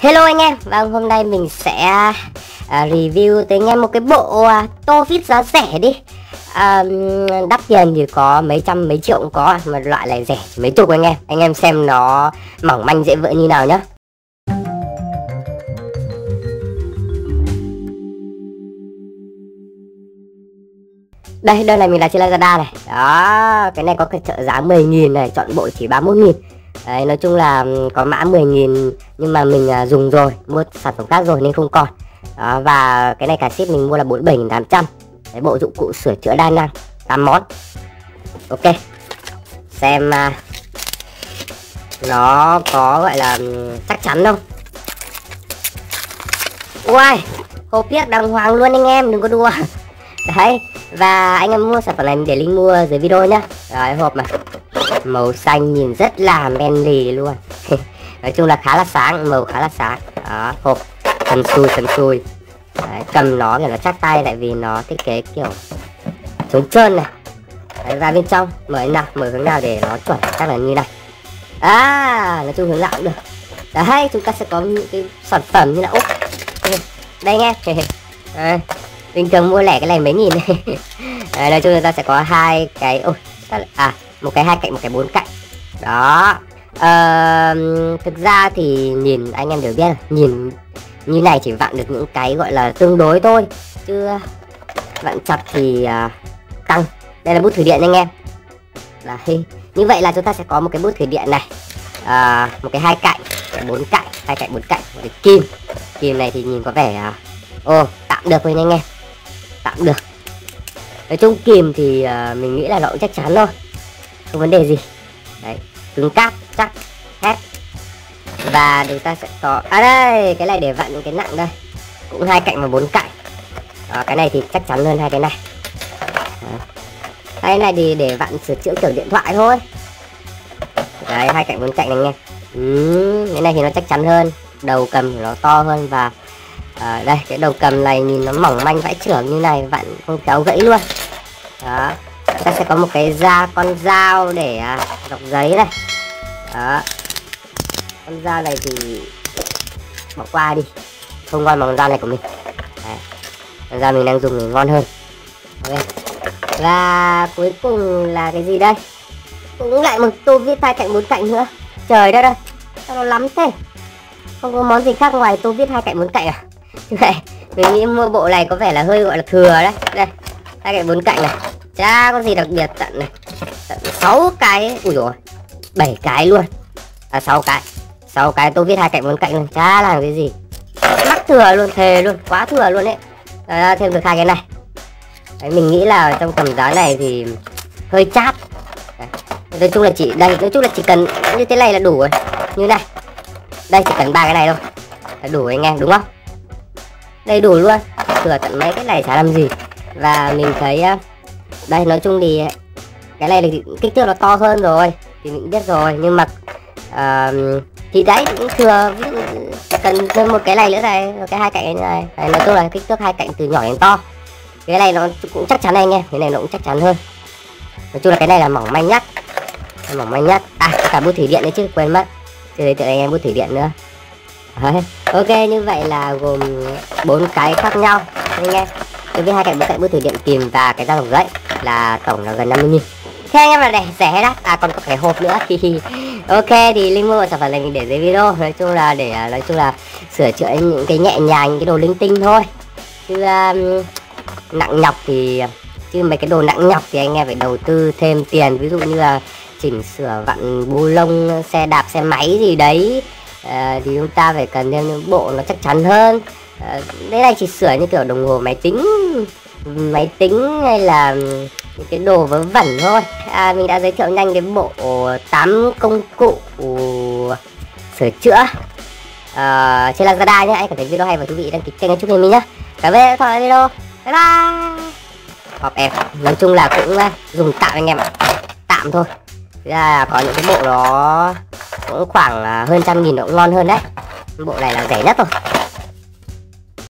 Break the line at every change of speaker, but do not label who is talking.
Hello anh em, vâng hôm nay mình sẽ uh, review tới anh em một cái bộ uh, tô vít giá rẻ đi. Um, Đắt tiền thì có mấy trăm mấy triệu cũng có mà loại này rẻ chỉ mấy chục anh em. Anh em xem nó mỏng manh dễ vỡ như nào nhá. Đây, đơn này mình là trên Lazada này. Đó, cái này có cái trợ giá 10.000 này, chọn bộ chỉ 31.000 Đấy, nói chung là có mã 10.000 nhưng mà mình à, dùng rồi, mua sản phẩm khác rồi nên không còn. Đó, và cái này cả ship mình mua là 47.800. Đấy, bộ dụng cụ sửa chữa đa năng, 8 món. Ok. Xem à, nó có gọi là chắc chắn không. Ui, hộp viết đàng hoàng luôn anh em, đừng có đùa. Đấy, và anh em mua sản phẩm này để link mua dưới video nhá. Rồi hộp mà màu xanh nhìn rất là men lì luôn. Nói chung là khá là sáng màu khá là sáng. Đó hộp sần xui sần xui. Đấy, cầm nó người nó chắc tay tại vì nó thiết kế kiểu chống trơn này. Đấy, và bên trong mở nào mở hướng nào để nó chuẩn chắc là như này. À nói chung hướng nào cũng được. Đấy chúng ta sẽ có những cái sản phẩm như là úp. Đây nghe bình thường mua lẻ cái này mấy nghìn. Đấy, nói chung là ta sẽ có hai cái ôi à một cái hai cạnh một cái bốn cạnh. Đó. À, thực ra thì nhìn anh em đều biết nhìn như này chỉ vặn được những cái gọi là tương đối thôi chứ vặn chặt thì uh, căng. Đây là bút thử điện anh em. Là như vậy là chúng ta sẽ có một cái bút thử điện này. À, một cái hai cạnh bốn cạnh hai cạnh bốn cạnh một cái kim. Kim này thì nhìn có vẻ à, ô tạm được thôi anh em. Tạm được. Nói chung kìm thì uh, mình nghĩ là nó cũng chắc chắn thôi không vấn đề gì. Đấy cứng cáp chắc hết và chúng ta sẽ có à đây cái này để vặn những cái nặng đây. Cũng hai cạnh và bốn cạnh. Đó, cái này thì chắc chắn hơn hai cái này. Đó. cái này thì để vặn sửa chữa kiểu điện thoại thôi. Đấy hai cạnh bốn cạnh này nghe. Ừ, cái này thì nó chắc chắn hơn. Đầu cầm nó to hơn và à, đây cái đầu cầm này nhìn nó mỏng manh vãi trưởng như này vặn không kéo gãy luôn. Đó ta sẽ có một cái da con dao để à, dọc giấy này. Đó. Con dao này thì bỏ qua đi không ngon bằng dao này của mình. Đấy. con dao mình đang dùng thì ngon hơn. Ok. Và cuối cùng là cái gì đây? Cũng lại một tô viết hai cạnh bốn cạnh nữa. Trời đất ơi sao nó lắm thế? Không có món gì khác ngoài tô viết hai cạnh bốn cạnh à? Vậy mình nghĩ mua bộ này có vẻ là hơi gọi là thừa đấy. Đây hai cạnh bốn cạnh này chả có gì đặc biệt tận này. Tận 6 cái ui rồi 7 cái luôn. À 6 cái. 6 cái tôi viết hai cạnh bốn cạnh luôn chả làm cái gì? Mắc thừa luôn thề luôn quá thừa luôn đấy. À, thêm được hai cái này. Đấy, mình nghĩ là trong tầm giá này thì hơi chát. Đấy. nói chung là chỉ đây nói chung là chỉ cần như thế này là đủ rồi. Như này. Đây chỉ cần ba cái này thôi. Là đủ anh em đúng không? Đầy đủ luôn. Thừa tận mấy cái này chả làm gì. Và mình thấy đây nói chung thì cái này thì kích thước nó to hơn rồi thì mình biết rồi. Nhưng mà uh, thì đấy cũng thừa cần thêm một cái này nữa này cái hai cạnh này đấy, nói chung là kích thước hai cạnh từ nhỏ đến to. Cái này nó cũng chắc chắn anh em cái này nó cũng chắc chắn hơn. Nói chung là cái này là mỏng manh nhất. Mỏng manh nhất. À cả bút thủy điện đấy chứ quên mất. Chưa giới thiệu anh em bút thủy điện nữa. Đấy. ok như vậy là gồm bốn cái khác nhau. Anh em đối với hai cạnh bút cạnh bút thủy điện kìm và cái dao lọc gậy là tổng là gần 50 nghìn. Thế anh em là để rẻ đắt? À còn có cái hộp nữa. Thì ok thì link mua sản phẩm này mình để dưới video. Nói chung là để à, nói chung là sửa chữa những cái nhẹ nhàng những cái đồ linh tinh thôi. Chứ um, nặng nhọc thì chứ mấy cái đồ nặng nhọc thì anh em phải đầu tư thêm tiền. Ví dụ như là chỉnh sửa vặn bu lông xe đạp xe máy gì đấy. À, thì chúng ta phải cần thêm những bộ nó chắc chắn hơn. À, đây này chỉ sửa như kiểu đồng hồ máy tính máy tính hay là những cái đồ vớ vẩn thôi. À, mình đã giới thiệu nhanh cái bộ 8 công cụ sửa chữa à, trên Lazada nhé. Anh cảm thấy video hay và thú vị đăng ký kênh chúc mình nhé. Cảm ơn các bạn video. Bye bye. Họp em. Nói chung là cũng ờ, dùng tạm anh em ạ. Tạm thôi. Thế là có những cái bộ đó cũng khoảng ờ, hơn trăm nghìn nó cũng ngon hơn đấy. Bộ này là rẻ nhất rồi